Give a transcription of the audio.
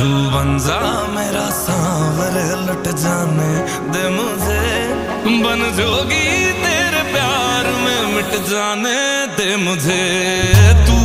तू बन जा। मेरा सांवर लट जाने दे मुझे। बन जोगी तेरे प्यार में मिट जाने दे मुझे। तू